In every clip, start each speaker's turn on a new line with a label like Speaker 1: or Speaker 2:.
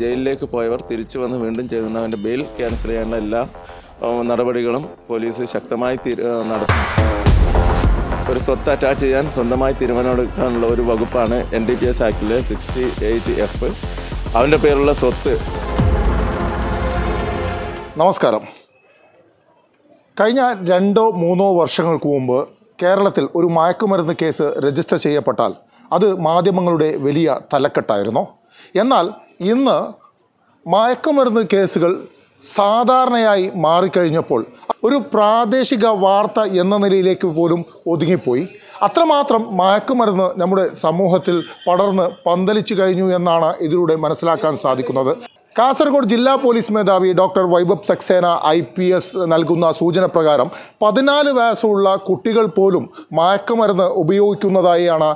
Speaker 1: ജയിലിലേക്ക് പോയവർ തിരിച്ചു വന്ന് വീണ്ടും ചെയ്യുന്നവന്റെ ബെയിൽ ക്യാൻസൽ ചെയ്യാനുള്ള എല്ലാ നടപടികളും പോലീസ് ശക്തമായി നടത്തും. ഒരു സ്വത്ത് അറ്റാച്ച് ചെയ്യാൻ സ്വന്തമായി തീരുമാനമെടുക്കാനുള്ള ഒരു വകുപ്പാണ് എൻ ഡി പി എസ് ആക്ടിലെ സിക്സ്റ്റി എയ്റ്റ് എഫ് അവന്റെ പേരുള്ള സ്വത്ത്.
Speaker 2: നമസ്കാരം. കഴിഞ്ഞ രണ്ടോ മൂന്നോ വർഷങ്ങൾക്ക് മുമ്പ് കേരളത്തിൽ ഒരു മയക്കുമരുന്ന് കേസ് രജിസ്റ്റർ ചെയ്യപ്പെട്ടാൽ അത് മാധ്യമങ്ങളുടെ വലിയ തലക്കെട്ടായിരുന്നു. എന്നാൽ ഇന്ന് മയക്കുമരുന്ന് കേസുകൾ സാധാരണയായി മാറിക്കഴിഞ്ഞപ്പോൾ ഒരു പ്രാദേശിക വാർത്ത എന്ന നിലയിലേക്ക് പോലും ഒതുങ്ങിപ്പോയി. അത്രമാത്രം മയക്കുമരുന്ന് നമ്മുടെ സമൂഹത്തിൽ പടർന്ന് പന്തലിച്ചു കഴിഞ്ഞു എന്നാണ് ഇതിലൂടെ മനസ്സിലാക്കാൻ സാധിക്കുന്നത്. കാസർഗോഡ് ജില്ലാ പോലീസ് മേധാവി doctor Vaibhav Saxena I P S നൽകുന്ന സൂചന പ്രകാരം പതിനാല് വയസ്സുള്ള കുട്ടികൾ പോലും മയക്കുമരുന്ന് ഉപയോഗിക്കുന്നതായാണ്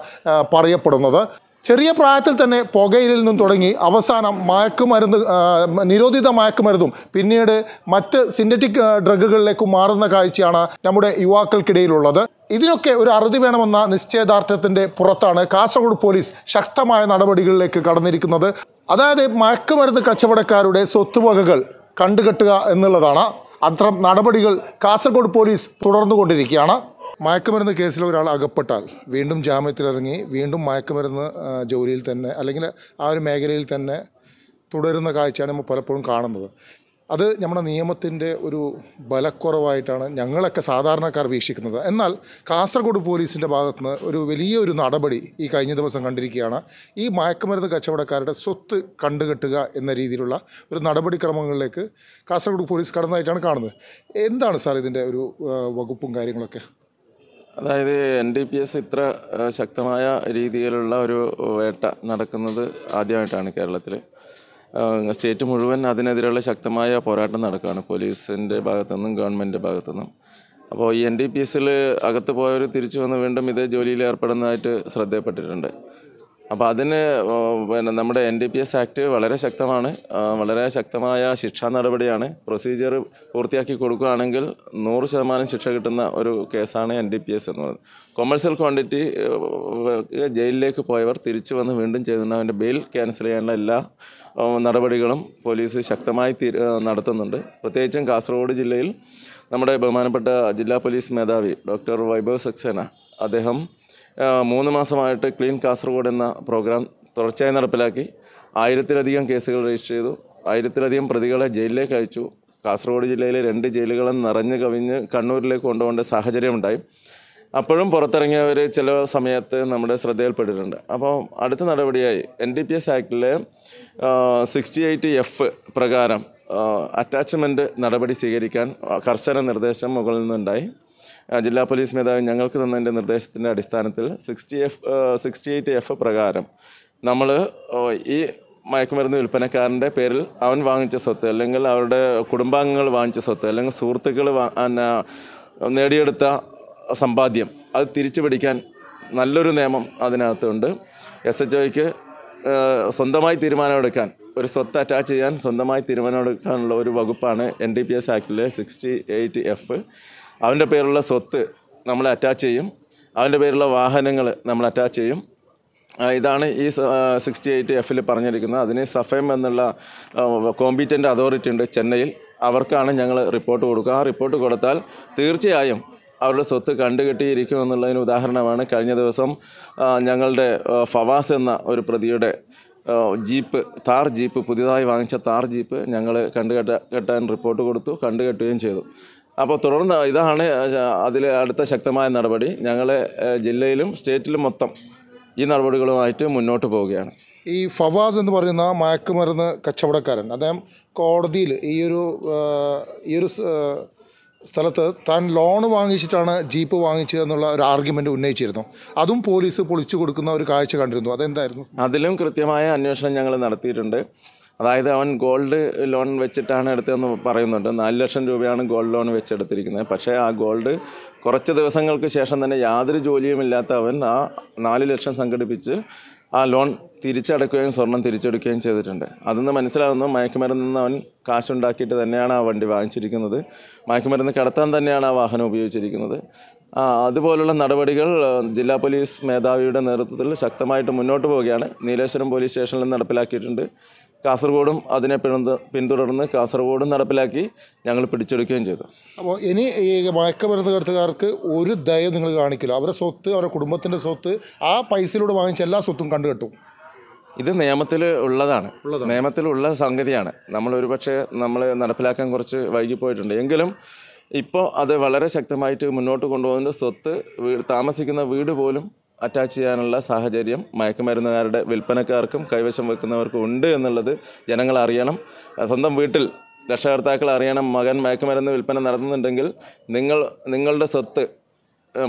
Speaker 2: പറയപ്പെടുന്നത്. ചെറിയ പ്രായത്തിൽ തന്നെ പുകയിലിൽ നിന്നും തുടങ്ങി അവസാനം മയക്കുമരുന്ന് നിരോധിത മയക്കുമരുന്നും പിന്നീട് മറ്റ് സിന്തറ്റിക് ഡ്രഗുകളിലേക്ക് മാറുന്ന കാഴ്ചയാണ് നമ്മുടെ യുവാക്കൾക്കിടയിലുള്ളത്. ഇതിനൊക്കെ ഒരു അറുതി വേണമെന്ന നിശ്ചയദാർഢ്യത്തിന്റെ പുറത്താണ് കാസർഗോഡ് പോലീസ് ശക്തമായ നടപടികളിലേക്ക് കടന്നിരിക്കുന്നത്. അതായത് മയക്കുമരുന്ന് കച്ചവടക്കാരുടെ സ്വത്തുവകകൾ കണ്ടുകെട്ടുക എന്നുള്ളതാണ്. അത്തരം നടപടികൾ കാസർഗോഡ് പോലീസ് തുടർന്നുകൊണ്ടിരിക്കുകയാണ്. മയക്കുമരുന്ന് കേസിൽ ഒരാൾ അകപ്പെട്ടാൽ വീണ്ടും ജാമ്യത്തിലിറങ്ങി വീണ്ടും മയക്കുമരുന്ന് ജോലിയിൽ തന്നെ അല്ലെങ്കിൽ ആ ഒരു മേഖലയിൽ തന്നെ തുടരുന്ന കാഴ്ചയാണ് നമ്മൾ പലപ്പോഴും കാണുന്നത്. അത് നമ്മുടെ നിയമത്തിന്റെ ഒരു ബലക്കുറവായിട്ടാണ് ഞങ്ങളൊക്കെ സാധാരണക്കാർ വീക്ഷിക്കുന്നത്. എന്നാൽ കാസർഗോഡ് പോലീസിന്റെ ഭാഗത്തുനിന്ന് ഒരു വലിയൊരു നടപടി ഈ കഴിഞ്ഞ ദിവസം കണ്ടിരിക്കുകയാണ്. ഈ മയക്കുമരുന്ന് കച്ചവടക്കാരുടെ സ്വത്ത് കണ്ടുകെട്ടുക എന്ന രീതിയിലുള്ള ഒരു നടപടിക്രമങ്ങളിലേക്ക് കാസർഗോഡ് പോലീസ് കടന്നതായിട്ടാണ് കാണുന്നത്. എന്താണ് സാർ ഇതിന്റെ ഒരു വകുപ്പും കാര്യങ്ങളൊക്കെ?
Speaker 1: അതായത് എൻ ഡി പി എസ് ഇത്ര ശക്തമായ രീതിയിലുള്ള ഒരു വേട്ട നടക്കുന്നത് ആദ്യമായിട്ടാണ് കേരളത്തിൽ സ്റ്റേറ്റ് മുഴുവൻ അതിനെതിരെയുള്ള ശക്തമായ പോരാട്ടം നടക്കുകയാണ് പോലീസിന്റെ ഭാഗത്തുനിന്നും ഗവൺമെന്റിന്റെ ഭാഗത്തുനിന്നും. അപ്പോൾ ഈ എൻ ഡി പി എസിൽ അകത്ത് പോയവർ തിരിച്ചു വന്ന് വീണ്ടും ഇതേ ജോലിയിൽ ഏർപ്പെടുന്നതായിട്ട് ശ്രദ്ധയപ്പെട്ടിട്ടുണ്ട്. അപ്പോൾ അതിന് പിന്നെ നമ്മുടെ N D P S act വളരെ ശക്തമാണ്. വളരെ ശക്തമായ ശിക്ഷാ നടപടിയാണ്. പ്രൊസീജിയർ പൂർത്തിയാക്കി കൊടുക്കുകയാണെങ്കിൽ നൂറ് ശതമാനം ശിക്ഷ കിട്ടുന്ന ഒരു കേസാണ് എൻ ഡി പി എസ് എന്ന് പറയുന്നത്. കൊമേഴ്സ്യൽ ക്വാണ്ടിറ്റി ജയിലിലേക്ക് പോയവർ തിരിച്ചു വന്ന് വീണ്ടും ചെയ്യുന്നവന്റെ ബെയിൽ ക്യാൻസൽ ചെയ്യാനുള്ള എല്ലാ നടപടികളും പോലീസ് ശക്തമായി നടത്തുന്നുണ്ട്. പ്രത്യേകിച്ചും കാസർഗോഡ് ജില്ലയിൽ നമ്മുടെ ബഹുമാനപ്പെട്ട ജില്ലാ പോലീസ് മേധാവി ഡോക്ടർ വൈഭവ് സക്സേന അദ്ദേഹം മൂന്ന് മാസമായിട്ട് ക്ലീൻ കാസർഗോഡ് എന്ന പ്രോഗ്രാം തുടർച്ചയായി നടപ്പിലാക്കി. ആയിരത്തിലധികം കേസുകൾ രജിസ്റ്റർ ചെയ്തു. ആയിരത്തിലധികം പ്രതികളെ ജയിലിലേക്ക് അയച്ചു. കാസർഗോഡ് ജില്ലയിലെ രണ്ട് ജയിലുകളും നിറഞ്ഞു കവിഞ്ഞ് കണ്ണൂരിലേക്ക് കൊണ്ടുപോകേണ്ട സാഹചര്യമുണ്ടായി. അപ്പോഴും പുറത്തിറങ്ങിയവർ ചില സമയത്ത് നമ്മുടെ ശ്രദ്ധയിൽപ്പെട്ടിട്ടുണ്ട്. അപ്പോൾ അടുത്ത നടപടിയായി എൻ ഡി പി എസ് ആക്ടിലെ സിക്സ്റ്റി എയ്റ്റ് എഫ് പ്രകാരം അറ്റാച്ച്മെന്റ് നടപടി സ്വീകരിക്കാൻ കർശന നിർദ്ദേശം മുകളിൽ നിന്നുണ്ടായി. ജില്ലാ പോലീസ് മേധാവി ഞങ്ങൾക്ക് തന്നതിന്റെ നിർദ്ദേശത്തിന്റെ അടിസ്ഥാനത്തിൽ sixty F sixty eight F പ്രകാരം നമ്മൾ ഈ മയക്കുമരുന്ന് വിൽപ്പനക്കാരന്റെ പേരിൽ അവൻ വാങ്ങിച്ച സ്വത്ത് അല്ലെങ്കിൽ അവരുടെ കുടുംബാംഗങ്ങൾ വാങ്ങിച്ച സ്വത്ത് അല്ലെങ്കിൽ സുഹൃത്തുക്കൾ നേടിയെടുത്ത സമ്പാദ്യം അത് തിരിച്ചു പിടിക്കാൻ നല്ലൊരു നിയമം അതിനകത്തുണ്ട്. എസ് എച്ച് ഒയ്ക്ക് സ്വന്തമായി തീരുമാനമെടുക്കാൻ ഒരു സ്വത്ത് അറ്റാച്ച് ചെയ്യാൻ സ്വന്തമായി തീരുമാനമെടുക്കാനുള്ള ഒരു വകുപ്പാണ് എൻ ഡി പി എസ് ആക്ടിലെ സിക്സ്റ്റി എയ്റ്റ് എഫ് അവന്റെ പേരുള്ള സ്വത്ത് നമ്മൾ അറ്റാച്ച് ചെയ്യും. അവന്റെ പേരുള്ള വാഹനങ്ങൾ നമ്മൾ അറ്റാച്ച് ചെയ്യും. ഇതാണ് ഈ സിക്സ്റ്റി എയ്റ്റ് എഫിൽ പറഞ്ഞിരിക്കുന്നത്. അതിന് സഫേം എന്നുള്ള കോമ്പീറ്റന്റ് അതോറിറ്റി ഉണ്ട് ചെന്നൈയിൽ. അവർക്കാണ് ഞങ്ങൾ റിപ്പോർട്ട് കൊടുക്കുക. ആ റിപ്പോർട്ട് കൊടുത്താൽ തീർച്ചയായും അവരുടെ സ്വത്ത് കണ്ടുകെട്ടിയിരിക്കും എന്നുള്ളതിന് ഉദാഹരണമാണ്. കഴിഞ്ഞ ദിവസം ഞങ്ങളുടെ ഫവാസ് എന്ന ഒരു പ്രതിയുടെ ജീപ്പ് താർ ജീപ്പ് പുതിയതായി വാങ്ങിച്ച താർ ജീപ്പ് ഞങ്ങൾ കണ്ടുകെട്ട കെട്ടാൻ റിപ്പോർട്ട് കൊടുത്തു. കണ്ടുകെട്ടുകയും ചെയ്തു. അപ്പോൾ തുടർന്ന് ഇതാണ് അതിൽ അടുത്ത ശക്തമായ നടപടി. ഞങ്ങൾ ജില്ലയിലും സ്റ്റേറ്റിലും മൊത്തം ഈ നടപടികളുമായിട്ട് മുന്നോട്ട് പോവുകയാണ്.
Speaker 2: ഈ ഫവാസ് എന്ന് പറയുന്ന മയക്കുമരുന്ന് കച്ചവടക്കാരൻ അദ്ദേഹം കോടതിയിൽ ഈ ഒരു ഈ ഒരു സ്ഥലത്ത് താൻ ലോൺ വാങ്ങിച്ചിട്ടാണ് ജീപ്പ് വാങ്ങിച്ചത് എന്നുള്ള ഒരു ആർഗ്യുമെന്റ് ഉന്നയിച്ചിരുന്നു. അതും പോലീസ് പൊളിച്ചു കൊടുക്കുന്ന ഒരു കാഴ്ച കണ്ടിരുന്നു. അതെന്തായിരുന്നു?
Speaker 1: അതിലും കൃത്യമായ അന്വേഷണം ഞങ്ങൾ നടത്തിയിട്ടുണ്ട്. അതായത് അവൻ ഗോൾഡ് ലോൺ വെച്ചിട്ടാണ് എടുത്തതെന്ന് പറയുന്നുണ്ട്. നാല് ലക്ഷം രൂപയാണ് ഗോൾഡ് ലോൺ വെച്ചെടുത്തിരിക്കുന്നത്. പക്ഷേ ആ ഗോൾഡ് കുറച്ച് ദിവസങ്ങൾക്ക് ശേഷം തന്നെ യാതൊരു ജോലിയുമില്ലാത്ത അവൻ ആ നാല് ലക്ഷം സംഘടിപ്പിച്ച് ആ ലോൺ തിരിച്ചടക്കുകയും സ്വർണം തിരിച്ചെടുക്കുകയും ചെയ്തിട്ടുണ്ട്. അതെന്ന് മനസ്സിലാകുന്നു മയക്കുമരുന്ന് നിന്ന് അവൻ കാശുണ്ടാക്കിയിട്ട് തന്നെയാണ് ആ വണ്ടി വാങ്ങിച്ചിരിക്കുന്നത്. മയക്കുമരുന്ന് കടത്താൻ തന്നെയാണ് ആ വാഹനം ഉപയോഗിച്ചിരിക്കുന്നത്. അതുപോലുള്ള നടപടികൾ ജില്ലാ പോലീസ് മേധാവിയുടെ നേതൃത്വത്തിൽ ശക്തമായിട്ട് മുന്നോട്ട് പോവുകയാണ്. നീലേശ്വരം പോലീസ് സ്റ്റേഷനിൽ നടപ്പിലാക്കിയിട്ടുണ്ട്. കാസർഗോഡും അതിനെ പിന്തു പിന്തുടർന്ന് കാസർഗോഡും നടപ്പിലാക്കി ഞങ്ങൾ പിടിച്ചെടുക്കുകയും ചെയ്തു.
Speaker 2: അപ്പോൾ ഇനി ഈ മയക്കമരുന്ന് കടത്തുകാർക്ക് ഒരു ദയ നിങ്ങൾ കാണിക്കില്ല. അവരുടെ സ്വത്ത് അവരുടെ കുടുംബത്തിന്റെ സ്വത്ത് ആ പൈസയിലൂടെ വാങ്ങിച്ച എല്ലാ സ്വത്തും കണ്ടുകെട്ടും
Speaker 1: ഇത് നിയമത്തിൽ ഉള്ളതാണ്. നിയമത്തിലുള്ള സംഗതിയാണ്. നമ്മൾ ഒരുപക്ഷെ നമ്മൾ നടപ്പിലാക്കാൻ കുറച്ച് വൈകിപ്പോയിട്ടുണ്ട് എങ്കിലും ഇപ്പോൾ അത് വളരെ ശക്തമായിട്ട് മുന്നോട്ട് കൊണ്ടുപോകുന്ന സ്വത്ത് വീട് താമസിക്കുന്ന വീട് പോലും അറ്റാച്ച് ചെയ്യാനുള്ള സാഹചര്യം മയക്കുമരുന്നുകാരുടെ വിൽപ്പനക്കാർക്കും കൈവശം വെക്കുന്നവർക്കും ഉണ്ട് എന്നുള്ളത് ജനങ്ങൾ അറിയണം. സ്വന്തം വീട്ടിൽ രക്ഷകർത്താക്കൾ അറിയണം മകൻ മയക്കുമരുന്ന് വിൽപ്പന നടത്തുന്നുണ്ടെങ്കിൽ നിങ്ങൾ നിങ്ങളുടെ സ്വത്ത്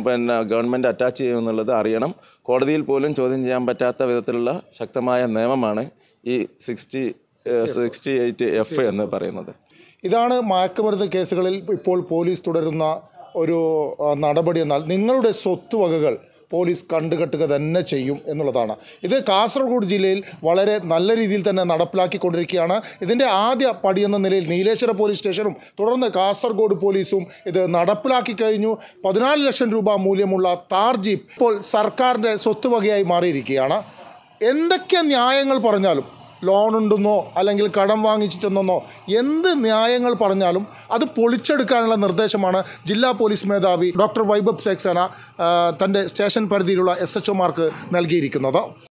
Speaker 1: പിന്നെ ഗവൺമെന്റ് അറ്റാച്ച് ചെയ്യുമെന്നുള്ളത് അറിയണം. കോടതിയിൽ പോലും ചോദ്യം ചെയ്യാൻ പറ്റാത്ത വിധത്തിലുള്ള ശക്തമായ നിയമമാണ് ഈ സിക്സ്റ്റി സിക്സ്റ്റി എയ്റ്റ് എഫ് എന്ന് പറയുന്നത്.
Speaker 2: ഇതാണ് മയക്കുമരുന്ന് കേസുകളിൽ ഇപ്പോൾ പോലീസ് തുടരുന്ന ഒരു നടപടി എന്നാൽ നിങ്ങളുടെ സ്വത്തുവകകൾ പോലീസ് കണ്ടുകെട്ടുക തന്നെ ചെയ്യും എന്നുള്ളതാണ്. ഇത് കാസർഗോഡ് ജില്ലയിൽ വളരെ നല്ല രീതിയിൽ തന്നെ നടപ്പിലാക്കിക്കൊണ്ടിരിക്കുകയാണ്. ഇതിന്റെ ആദ്യ പടി എന്ന നിലയിൽ നീലേശ്വര പോലീസ് സ്റ്റേഷനും തുടർന്ന് കാസർഗോഡ് പോലീസും ഇത് നടപ്പിലാക്കി കഴിഞ്ഞു. പതിനാല് ലക്ഷം രൂപ മൂല്യമുള്ള താർ ജീപ്പ് ഇപ്പോൾ സർക്കാരിന്റെ സ്വത്തുവകയായി മാറിയിരിക്കുകയാണ്. എന്തൊക്കെ ന്യായങ്ങൾ പറഞ്ഞാലും ലോൺ ഉണ്ടെന്നോ അല്ലെങ്കിൽ കടം വാങ്ങിച്ചിട്ടെന്നോ എന്ത് ന്യായങ്ങൾ പറഞ്ഞാലും അത് പൊളിച്ചെടുക്കാനുള്ള നിർദ്ദേശമാണ് ജില്ലാ പോലീസ് മേധാവി ഡോക്ടർ വൈഭവ് സേക്സേന തന്റെ സ്റ്റേഷൻ പരിധിയിലുള്ള എസ് എച്ച് ഒമാർക്ക് നൽകിയിരിക്കുന്നത്.